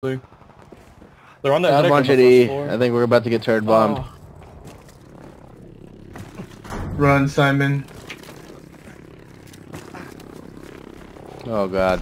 They're on the attic. A bunch of E. I I think we're about to get turd bombed. Oh. Run, Simon. Oh god.